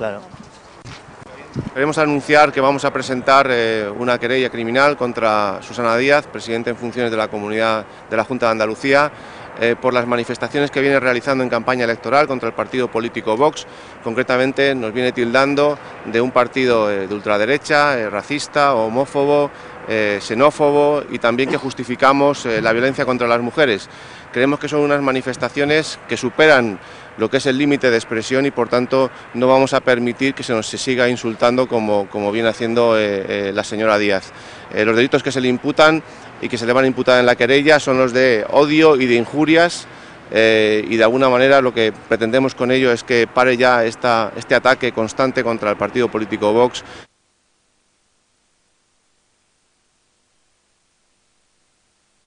claro. Queremos anunciar que vamos a presentar eh, una querella criminal contra Susana Díaz, presidenta en funciones de la Comunidad de la Junta de Andalucía, eh, por las manifestaciones que viene realizando en campaña electoral contra el partido político Vox. Concretamente nos viene tildando de un partido eh, de ultraderecha, racista, homófobo, xenófobo y también que justificamos la violencia contra las mujeres. Creemos que son unas manifestaciones que superan lo que es el límite de expresión y por tanto no vamos a permitir que se nos siga insultando como, como viene haciendo eh, eh, la señora Díaz. Eh, los delitos que se le imputan y que se le van a imputar en la querella son los de odio y de injurias y de alguna manera lo que pretendemos con ello es que pare ya esta, este ataque constante contra el partido político Vox